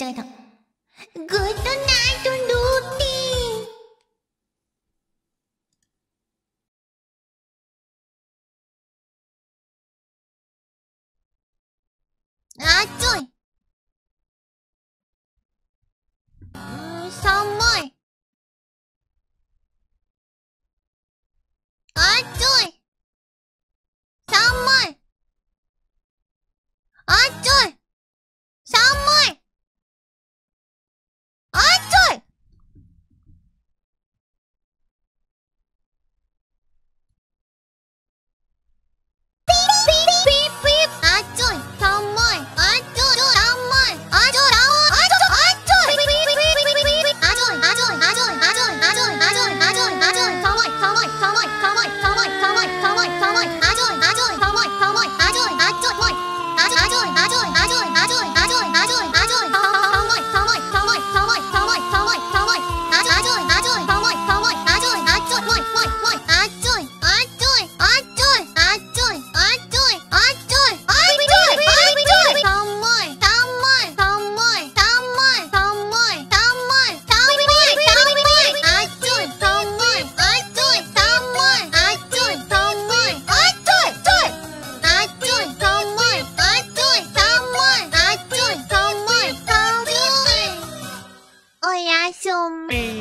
間違えた。グッドナイトルーティン暑い。寒い。暑い寒い。暑い。救命